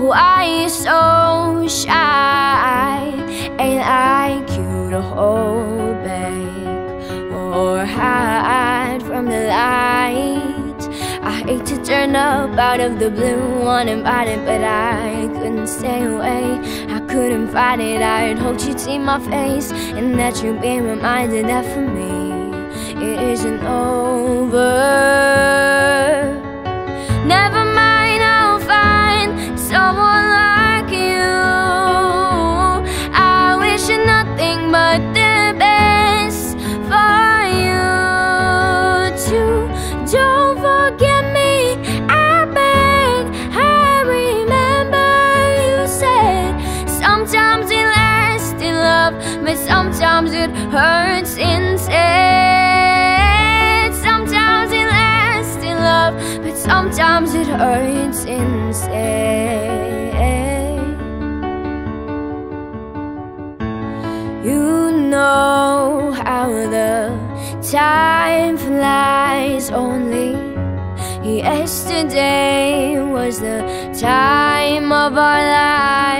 why so shy? Ain't I cute to hold back or hide from the light? I hate to turn up out of the blue uninvited, but I couldn't stay away. I couldn't fight it. I'd hoped you'd see my face and that you'd be reminded that for me it isn't over. It hurts instead. Sometimes it lasts in love, but sometimes it hurts instead. You know how the time flies only. Yesterday was the time of our lives.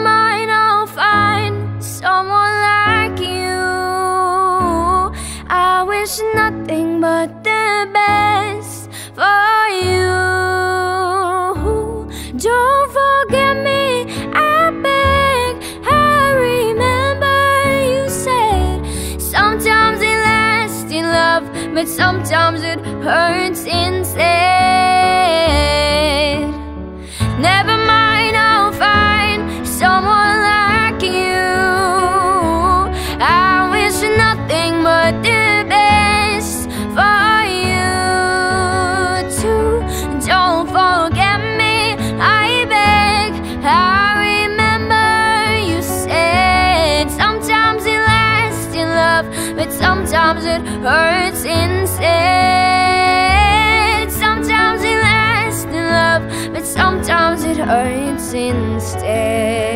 but sometimes it hurts instead. It hurts instead. Sometimes it lasts in love, but sometimes it hurts instead.